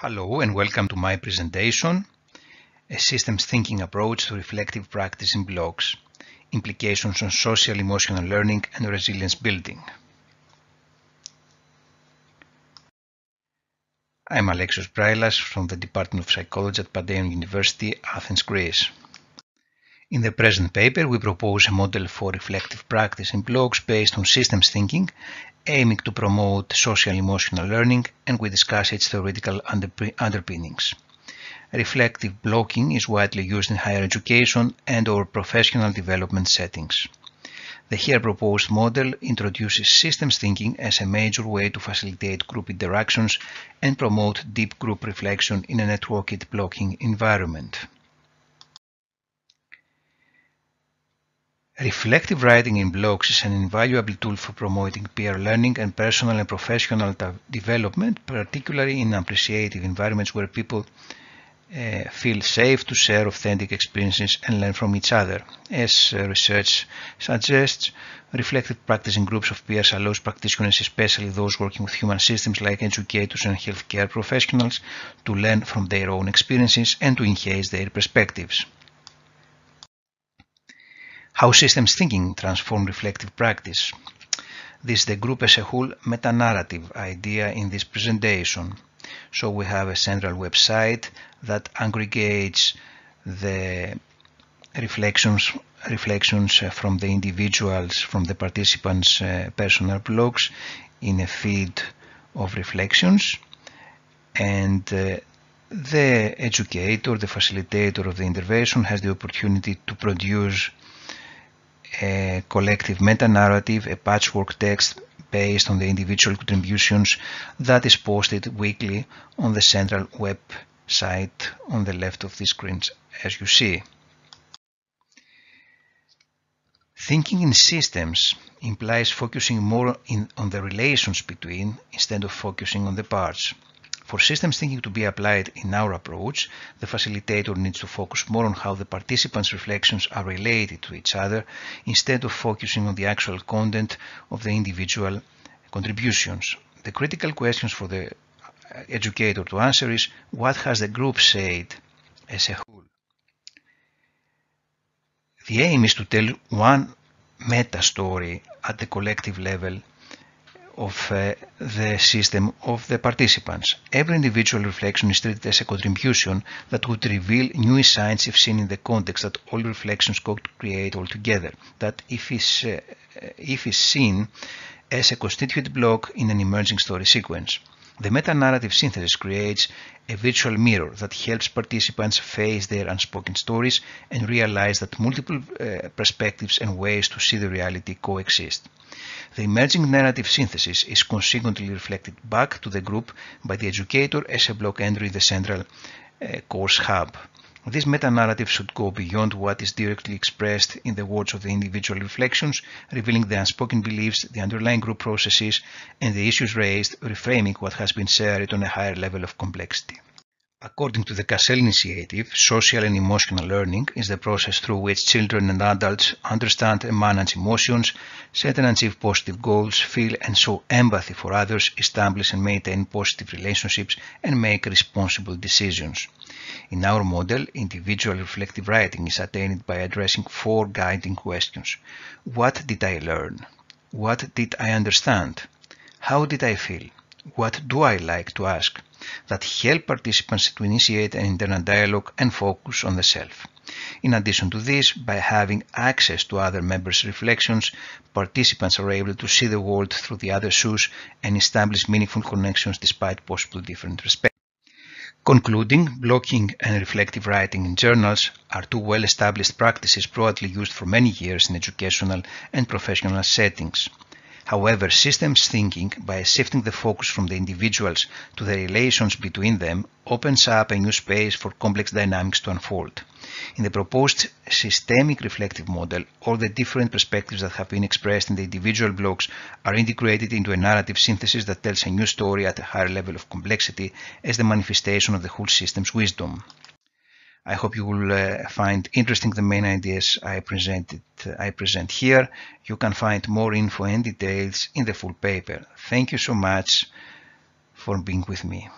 Hello and welcome to my presentation, a systems thinking approach to reflective practice in blogs, implications on social emotional learning and resilience building. I'm Alexios Brailas from the Department of Psychology at Panteion University, Athens, Greece. In the present paper, we propose a model for reflective practice in blogs based on systems thinking aiming to promote social emotional learning and we discuss its theoretical underpinnings. Reflective blogging is widely used in higher education and or professional development settings. The here proposed model introduces systems thinking as a major way to facilitate group interactions and promote deep group reflection in a networked blogging environment. Reflective writing in blogs is an invaluable tool for promoting peer learning and personal and professional development, particularly in appreciative environments where people uh, feel safe to share authentic experiences and learn from each other. As uh, research suggests, reflective practice in groups of peers allows practitioners, especially those working with human systems like educators and healthcare professionals, to learn from their own experiences and to enhance their perspectives. How systems thinking transform reflective practice. This is the group as a whole meta-narrative idea in this presentation. So we have a central website that aggregates the reflections reflections from the individuals, from the participants' uh, personal blogs in a feed of reflections and uh, the educator, the facilitator of the intervention has the opportunity to produce a collective meta-narrative, a patchwork text based on the individual contributions that is posted weekly on the central website on the left of the screen as you see. Thinking in systems implies focusing more in, on the relations between instead of focusing on the parts. For systems thinking to be applied in our approach, the facilitator needs to focus more on how the participants' reflections are related to each other instead of focusing on the actual content of the individual contributions. The critical questions for the educator to answer is what has the group said as a whole? The aim is to tell one meta story at the collective level of uh, the system of the participants. Every individual reflection is treated as a contribution that would reveal new insights if seen in the context that all reflections co-create altogether. That if is, uh, if is seen as a constituent block in an emerging story sequence. The meta-narrative synthesis creates a virtual mirror that helps participants face their unspoken stories and realize that multiple uh, perspectives and ways to see the reality coexist. The emerging narrative synthesis is consequently reflected back to the group by the educator as a blog entry in the central uh, course hub. This meta-narrative should go beyond what is directly expressed in the words of the individual reflections, revealing the unspoken beliefs, the underlying group processes, and the issues raised, reframing what has been shared on a higher level of complexity. According to the CASEL Initiative, social and emotional learning is the process through which children and adults understand and manage emotions, set and achieve positive goals, feel and show empathy for others, establish and maintain positive relationships, and make responsible decisions. In our model, individual reflective writing is attained by addressing four guiding questions. What did I learn? What did I understand? How did I feel? What do I like to ask? That help participants to initiate an internal dialogue and focus on the self. In addition to this, by having access to other members' reflections, participants are able to see the world through the other shoes and establish meaningful connections despite possible different perspectives. Concluding, blogging and reflective writing in journals are two well-established practices broadly used for many years in educational and professional settings. However, systems thinking, by shifting the focus from the individuals to the relations between them, opens up a new space for complex dynamics to unfold. In the proposed systemic reflective model, all the different perspectives that have been expressed in the individual blogs are integrated into a narrative synthesis that tells a new story at a higher level of complexity as the manifestation of the whole system's wisdom. I hope you will uh, find interesting the main ideas I presented uh, I present here. You can find more info and details in the full paper. Thank you so much for being with me.